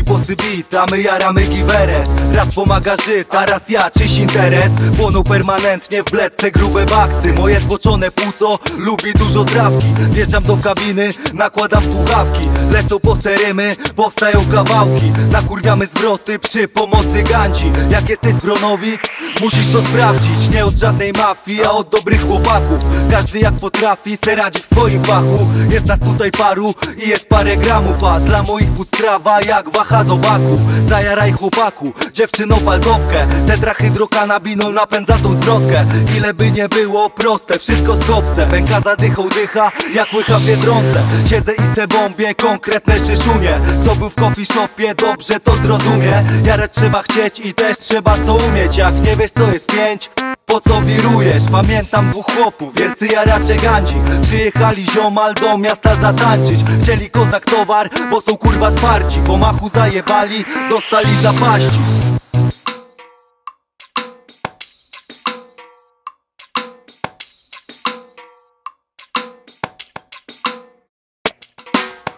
Głosy bit, a my jaramy giveres Raz pomaga żyt, a raz ja, czyś interes? Płoną permanentnie w bledce grube baksy. Moje zboczone płuco lubi dużo trawki. Wjeżdżam do kabiny, nakładam słuchawki. Lecą po serymy, powstają kawałki. Nakurwiamy zwroty przy pomocy gandzi. Jak jesteś z musisz to sprawdzić Nie od żadnej mafii, a od dobrych chłopaków. Każdy jak potrafi, se radzi w swoim fachu. Jest nas tutaj paru i jest parę gramów A dla moich płuc trawa jak waha do baków Zajaraj chłopaku, dziewczyno pal topkę Tetrahydrokanabinol napędza tą zwrotkę. Ile by nie było, proste, wszystko z kopce Pęka zadychą dycha, jak łycha w biedronce. Siedzę i se bombie, konkretne szyszunie Kto był w coffee shopie, dobrze to zrozumie. Jarę trzeba chcieć i też trzeba to umieć. Jak nie wiesz co jest pięć? Po co wirujesz? Pamiętam dwóch chłopów, wielcy jaracze gandzi. Przyjechali ziomal do miasta zatańczyć. Chcieli kozak towar, bo są kurwa twardzi. Po machu zajebali, dostali zapaści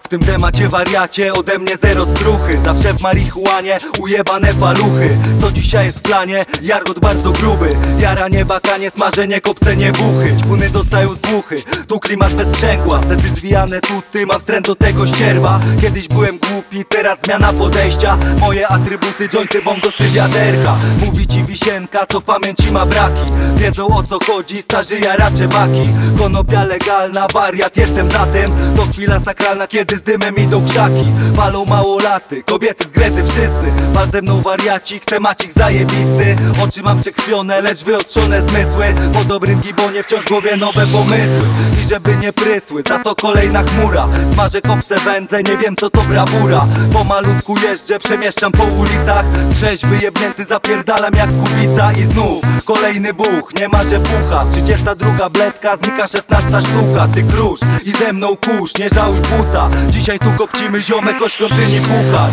W tym temacie wariacie, ode mnie zero skruchy. Zawsze w marihuanie, ujebane paluchy. Co dzisiaj jest w planie? Jargot bardzo gruby. Jaranie, bakanie, smażenie, kopcenie buchy. Ćpuny dostają z buchy, tu klimat bez sprzęgła. Sety zwijane tuty, mam wstręt do tego ścierwa Kiedyś byłem głupi, teraz zmiana podejścia. Moje atrybuty, jointy, bongosy, wiaderka. Mówi ci wisienka, co w pamięci ma braki. Wiedzą o co chodzi, starzy jaracze baki. Konopia legalna, wariat, jestem za tym. To chwila sakralna, kiedy z dymem idą krzaki. Palą małolaty, kobiety z grety wszyscy. Pal ze mną wariacik, temacik zajebisty. Oczy mam przekrwione, lecz wyostrzone zmysły. Po dobrym gibonie wciąż głowie nowe pomysły. I żeby nie prysły, za to kolejna chmura. Smażę kopce wędzę, nie wiem co to brawura. Pomalutku jeżdżę, przemieszczam po ulicach. Trzeźwy jebnięty zapierdalam jak kubica I znów kolejny buch, nie ma że pucha. 32 bledka, znika 16 sztuka. Ty krusz i ze mną kurz, nie żałuj płuca. Dzisiaj tu kopcimy ziomek o świątyni puchar